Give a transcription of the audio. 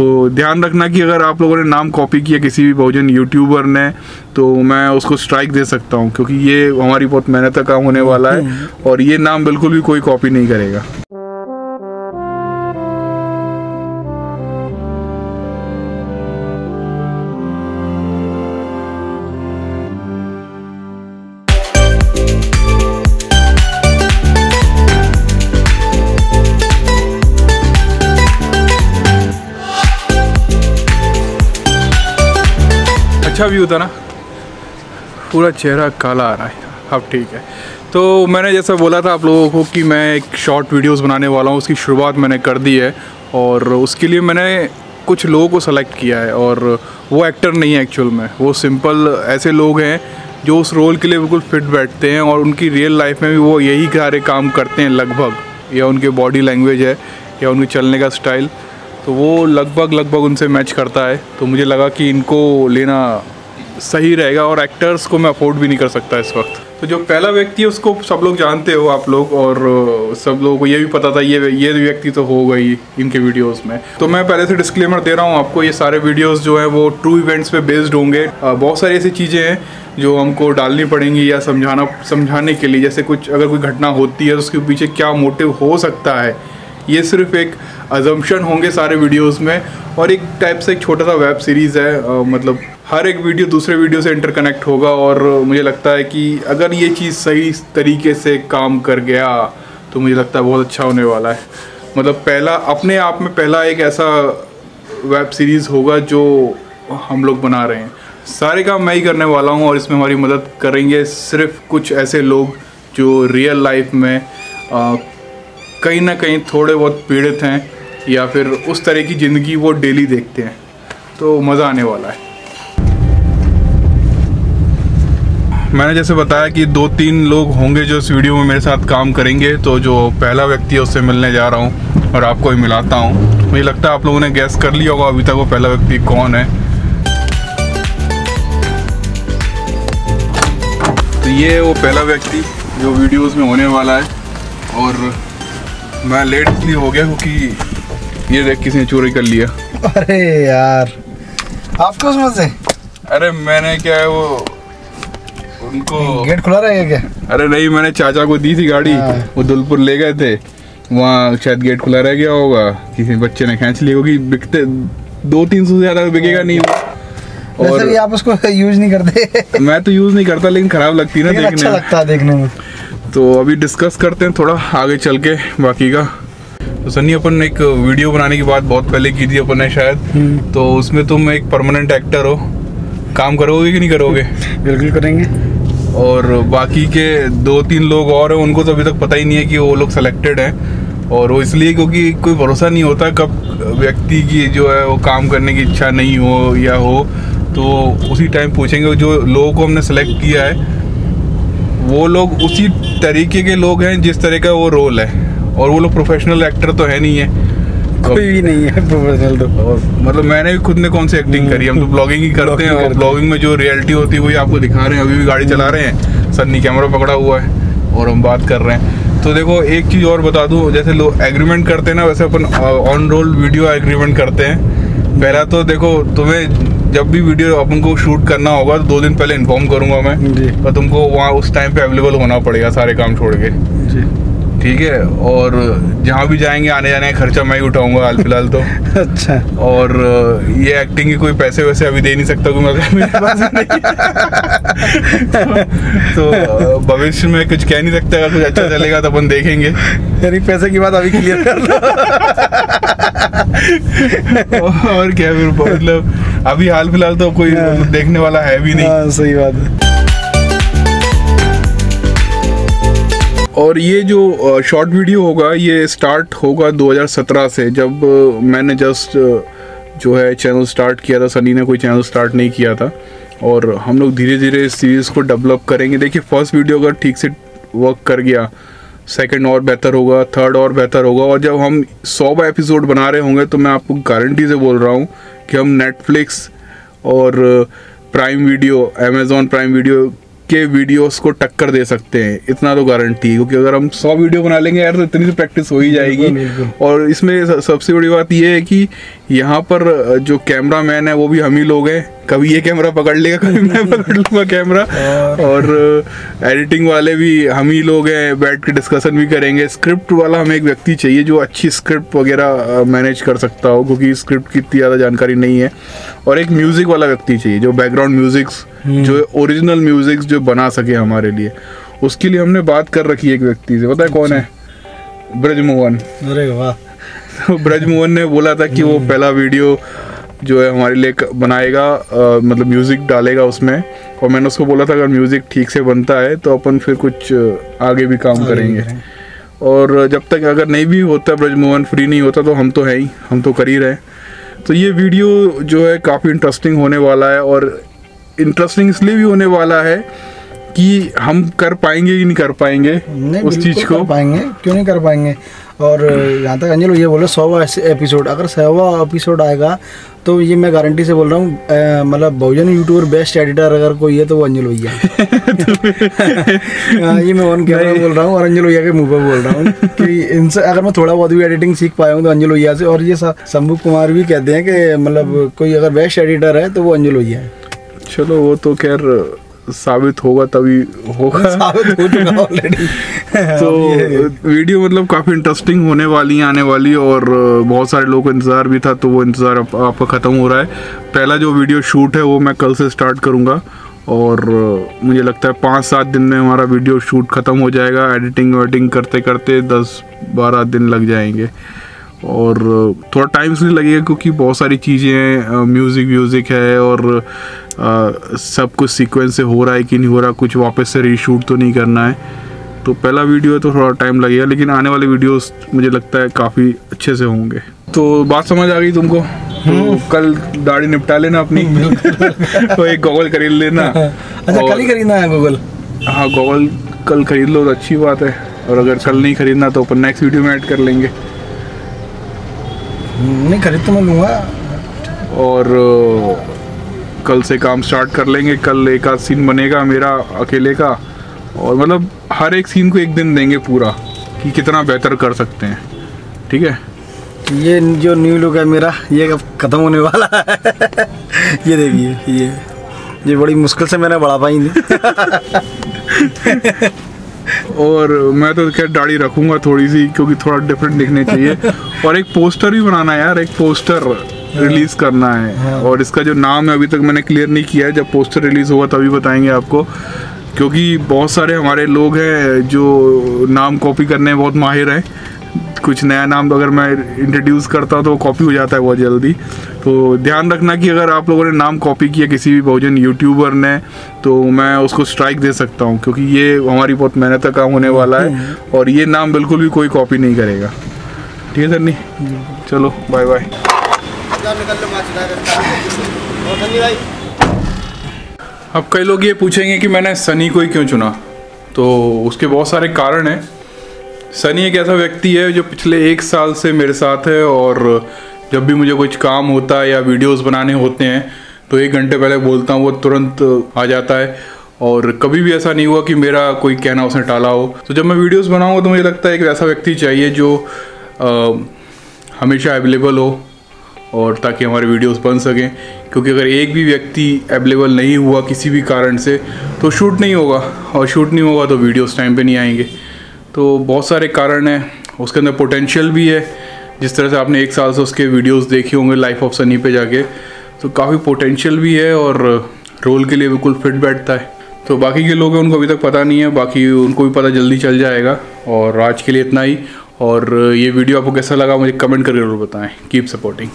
तो ध्यान रखना कि अगर आप लोगों ने नाम कॉपी किया किसी भी बहुजन यूट्यूबर ने तो मैं उसको स्ट्राइक दे सकता हूँ क्योंकि ये हमारी बहुत मेहनत का काम होने वाला है और ये नाम बिल्कुल भी कोई कॉपी नहीं करेगा। अच्छा व्यू था ना। पूरा चेहरा काला आ रहा है। अब ठीक है। तो मैंने जैसा बोला था आप लोगों को कि मैं एक शॉर्ट वीडियोस बनाने वाला हूँ। उसकी शुरुआत मैंने कर दी है और उसके लिए मैंने कुछ लोगों को सेलेक्ट किया है और वो एक्टर नहीं है एक्चुअल में। वो सिंपल ऐसे लोग हैं जो उस रोल के लिए बिल्कुल फिट बैठते हैं और उनकी रियल लाइफ में भी वो यही सारे काम करते हैं लगभग। या उनके बॉडी लैंग्वेज है या उनके चलने का स्टाइल तो वो लगभग लगभग उनसे मैच करता है। तो मुझे लगा कि इनको लेना सही रहेगा और एक्टर्स को मैं अफोर्ड भी नहीं कर सकता इस वक्त। तो जो पहला व्यक्ति है, उसको सब लोग जानते हो आप लोग और सब लोगों को ये भी पता था, ये ये व्यक्ति तो ही इनके वीडियोस में। तो मैं पहले से डिस्क्लेमर दे रहा हूँ आपको, ये सारे वीडियोस जो हैं, वो ट्रू इवेंट्स पे बेस्ड होंगे। बहुत सारी ऐसी चीज़ें हैं जो हमको डालनी पड़ेंगी या समझाना, समझाने के लिए। जैसे कुछ, अगर कोई घटना होती है तो उसके पीछे क्या मोटिव हो सकता है? ये सिर्फ़ एक अजम्पन होंगे सारे वीडियोस में और एक टाइप से एक छोटा सा वेब सीरीज़ है आ, मतलब हर एक वीडियो दूसरे वीडियो से इंटरकनेक्ट होगा और मुझे लगता है कि अगर ये चीज़ सही तरीके से काम कर गया तो मुझे लगता है बहुत अच्छा होने वाला है। मतलब पहला अपने आप में पहला एक ऐसा वेब सीरीज़ होगा जो हम लोग बना रहे हैं। सारे काम मैं ही करने वाला हूँ और इसमें हमारी मदद करेंगे सिर्फ़ कुछ ऐसे लोग जो रियल लाइफ में आ, कहीं ना कहीं थोड़े बहुत पीड़ित हैं या फिर उस तरह की ज़िंदगी वो डेली देखते हैं तो मज़ा आने वाला है। मैंने जैसे बताया कि दो तीन लोग होंगे जो इस वीडियो में मेरे साथ काम करेंगे तो जो पहला व्यक्ति है उससे मिलने जा रहा हूँ और आपको ही मिलाता हूँ। मुझे लगता है आप लोगों ने गैस कर लिया होगा अभी तक वो पहला व्यक्ति कौन है। तो ये वो पहला व्यक्ति जो वीडियोस में होने वाला है और मैं लेट इसलिए हो गया क्योंकि ये देख किसी ने चोरी कर लिया। अरे यार आपको उसमें से अरे मैंने क्या है वो उनको गेट खुला रहेगा क्या? अरे नहीं मैंने चाचा को दी थी गाड़ी। हाँ। वो दुलपुर ले गए थे। वहाँ शायद गेट खुला रह गया होगा। किसी बच्चे ने खींच लिया क्योंकि बिकते दो तीन सौ से ज़्यादा बिकेगा नहीं और वैसे भी आप उसको यूज़ नहीं करते। मैं तो यूज़ नहीं करता लेकिन खराब लगती ना देखने अच्छा लगता है देखने में। तो अभी डिस्कस करते हैं थोड़ा आगे चल के बाकी का। तो सनी अपन ने एक वीडियो बनाने की बात बहुत पहले की थी अपन ने शायद। हम्म। तो उसमें तुम एक परमानेंट एक्टर हो। काम करोगे कि नहीं करोगे? बिल्कुल करेंगे। और बाकी के दो तीन लोग और हैं उनको तो अभी तक पता ही नहीं है कि वो लोग सेलेक्टेड हैं। और वो इसलिए क्योंकि कोई भरोसा नहीं होता कब व्यक्ति की जो है वो काम करने की इच्छा नहीं हो या हो तो उसी टाइम पूछेंगे। जो लोगों को हमने सेलेक्ट किया है वो लोग उसी तरीके के लोग हैं जिस तरह का वो रोल है। और वो लोग प्रोफेशनल एक्टर तो है नहीं है। कोई भी नहीं है प्रोफेशनल तो। मतलब मैंने भी खुद ने कौन सी एक्टिंग करी? हम तो ब्लॉगिंग ही करते हैं। और ब्लॉगिंग में जो रियलिटी होती है वही आपको दिखा रहे हैं। अभी भी गाड़ी चला रहे हैं। सन्नी कैमरा पकड़ा हुआ है। और हम बात कर रहे हैं। तो देखो एक चीज़ और बता दूँ। जैसे लोग एग्रीमेंट करते हैं ना वैसे अपन ऑन रोल वीडियो एग्रीमेंट करते हैं। पहला तो देखो तुम्हें जब भी वीडियो अपन को शूट करना होगा तो दो दिन पहले इन्फॉर्म करूँगा मैं जी। तो तुमको वहाँ उस टाइम पे अवेलेबल होना पड़ेगा सारे काम छोड़ के। जी। ठीक है और जहाँ भी जाएँगे आने जाने का खर्चा मैं ही उठाऊँगा हाल फ़िलहाल तो। अच्छा। और ये एक्टिंग के कोई पैसे वैसे अभी दे नहीं सकता क्योंकि मेरे- पास नहीं तो तो भविष्य में कुछ कह नहीं सकता अगर कुछ अच्छा चलेगा तो अपन देखेंगे। यानी पैसे की बात अभी क्लियर कर लो और क्या फिर मतलब अभी हाल फ़िलहाल तो कोई हाँ। देखने वाला है भी नहीं। हाँ सही बात है। और ये जो शॉर्ट वीडियो होगा, ये स्टार्ट होगा 2017 से, जब मैंने जस्ट जो है चैनल स्टार्ट किया था, सनी ने कोई चैनल स्टार्ट नहीं किया था, और हम लोग धीरे धीरे इस सीरीज़ को डेवलप करेंगे। देखिए फ़र्स्ट वीडियो अगर ठीक से वर्क कर गया सेकंड और बेहतर होगा थर्ड और बेहतर होगा, और जब हम सौ एपिसोड बना रहे होंगे तो मैं आपको गारंटी से बोल रहा हूँ कि हम नेटफ्लिक्स और Prime Video Amazon Prime Video के वीडियोस को टक्कर दे सकते हैं। इतना तो गारंटी है क्योंकि अगर हम सौ वीडियो बना लेंगे यार तो इतनी तो प्रैक्टिस हो ही जाएगी। और इसमें सबसे बड़ी बात यह है कि यहाँ पर जो कैमरा मैन है वो भी हम ही लोग हैं। कभी ये कैमरा पकड़ लेगा कभी मैं पकड़ लूँगा कैमरा और एडिटिंग वाले भी हम ही लोग हैं बैठ के डिस्कशन भी करेंगे। स्क्रिप्ट वाला हमें एक व्यक्ति चाहिए जो अच्छी स्क्रिप्ट वगैरह मैनेज कर सकता हो क्योंकि स्क्रिप्ट की इतनी ज़्यादा जानकारी नहीं है। और एक म्यूज़िक वाला व्यक्ति चाहिए जो बैकग्राउंड म्यूज़िक्स जो ओरिजिनल म्यूज़िक्स जो बना सके हमारे लिए। उसके लिए हमने बात कर रखी है एक व्यक्ति से। पता है कौन है? ब्रजमोहन। अरे वाह। ब्रजमोहन ने बोला था कि वो पहला वीडियो जो है हमारे लिए बनाएगा अ, मतलब म्यूज़िक डालेगा उसमें। और मैंने उसको बोला था अगर म्यूज़िक ठीक से बनता है तो अपन फिर कुछ आगे भी काम करेंगे। और जब तक अगर नहीं भी होता ब्रजमोहन फ्री नहीं होता तो हम तो है ही हम तो कर ही रहे तो ये वीडियो जो है काफ़ी इंटरेस्टिंग होने वाला है और इंटरेस्टिंग इसलिए भी होने वाला है कि हम कर पाएँगे कि नहीं कर पाएँगे नहीं उस चीज़ को? कर पाएँगे। क्यों नहीं कर पाएँगे? और यहाँ तक अंजल ये बोले सौवा एपिसोड अगर सौवा एपिसोड आएगा तो ये मैं गारंटी से बोल रहा हूँ मतलब बहुजन यूट्यूबर बेस्ट एडिटर अगर कोई है तो वो अंजल भैया हाँ, ये मैं ऑन कैमरा बोल रहा हूँ और अंजल भैया के मुँह पर बोल रहा हूँ कि इनसे अगर मैं थोड़ा बहुत भी एडिटिंग सीख पाया हूँ तो अंजल भैया से। और ये शंभू कुमार भी कहते हैं कि मतलब कोई अगर बेस्ट एडिटर है तो वो अंजल भैया है। चलो वो तो खैर साबित होगा तभी होगा। साबित हो चुका ऑलरेडी तो वीडियो मतलब काफ़ी इंटरेस्टिंग होने वाली है आने वाली और बहुत सारे लोगों को इंतज़ार भी था तो वो इंतज़ार अब आपका ख़त्म हो रहा है। पहला जो वीडियो शूट है वो मैं कल से स्टार्ट करूँगा। और मुझे लगता है पाँच सात दिन में हमारा वीडियो शूट ख़त्म हो जाएगा। एडिटिंग वेडिटिंग करते करते दस बारह दिन लग जाएँगे। और थोड़ा टाइम इसलिए लगेगा क्योंकि बहुत सारी चीज़ें हैं म्यूज़िक व्यूज़िक है और अ, सब कुछ सीक्वेंस से हो रहा है कि नहीं हो रहा कुछ वापस से रीशूट तो नहीं करना है। तो पहला वीडियो है तो थोड़ा टाइम लगेगा लेकिन आने वाले वीडियोस मुझे लगता है काफ़ी अच्छे से होंगे। तो बात समझ आ गई तुमको? तो कल दाढ़ी निपटा लेना अपनी। तो एक गॉगल खरीद लेना। अच्छा कल ही खरीदना है गूगल हाँ गॉगल कल खरीद लो तो अच्छी बात है। और अगर कल नहीं खरीदना तो अपन नेक्स्ट वीडियो में ऐड कर लेंगे। नहीं खरीद तो मैं लूँगा। और कल से काम स्टार्ट कर लेंगे। कल एक आध सीन बनेगा मेरा अकेले का। और मतलब हर एक सीन को एक दिन देंगे पूरा कि कितना बेहतर कर सकते हैं। ठीक है? ये जो न्यू लुक है मेरा ये अब खत्म होने वाला है। ये देखिए ये ये बड़ी मुश्किल से मैंने बढ़ा पाई। थी और मैं तो खैर दाढ़ी रखूँगा थोड़ी सी क्योंकि थोड़ा डिफरेंट दिखने चाहिए। और एक पोस्टर भी बनाना है यार एक पोस्टर रिलीज़ करना है। और इसका जो नाम है अभी तक मैंने क्लियर नहीं किया है। जब पोस्टर रिलीज़ होगा तभी बताएँगे आपको। क्योंकि बहुत सारे हमारे लोग हैं जो नाम कॉपी करने में बहुत माहिर हैं। कुछ नया नाम अगर मैं इंट्रोड्यूस करता हूँ तो कॉपी हो जाता है बहुत जल्दी। तो ध्यान रखना कि अगर आप लोगों ने नाम कॉपी किया किसी भी बहुजन यूट्यूबर ने तो मैं उसको स्ट्राइक दे सकता हूँ क्योंकि ये हमारी बहुत मेहनत का काम होने वाला है और ये नाम बिल्कुल भी कोई कॉपी नहीं करेगा। ठीक है सन्नी चलो बाय बाय अब कई लोग ये पूछेंगे कि मैंने सनी को ही क्यों चुना? तो उसके बहुत सारे कारण हैं। सनी एक ऐसा व्यक्ति है जो पिछले एक साल से मेरे साथ है और जब भी मुझे कुछ काम होता है या वीडियोस बनाने होते हैं तो एक घंटे पहले बोलता हूँ वो तुरंत आ जाता है। और कभी भी ऐसा नहीं हुआ कि मेरा कोई कहना उसने टाला हो। तो जब मैं वीडियोस बनाऊँगा तो मुझे लगता है एक ऐसा व्यक्ति चाहिए जो अ, हमेशा अवेलेबल हो और ताकि हमारे वीडियोस बन सकें। क्योंकि अगर एक भी व्यक्ति अवेलेबल नहीं हुआ किसी भी कारण से तो शूट नहीं होगा। और शूट नहीं होगा तो वीडियोस टाइम पे नहीं आएँगे। तो बहुत सारे कारण हैं। उसके अंदर पोटेंशियल भी है। जिस तरह से आपने एक साल से उसके वीडियोस देखे होंगे लाइफ ऑफ़ सनी पे जाके तो काफ़ी पोटेंशियल भी है और रोल के लिए बिल्कुल फिट बैठता है। तो बाकी के लोग हैं, उनको अभी तक पता नहीं है। बाकी उनको भी पता जल्दी चल जाएगा। और आज के लिए इतना ही। और ये वीडियो आपको कैसा लगा, मुझे कमेंट करके ज़रूर बताएँ। Keep supporting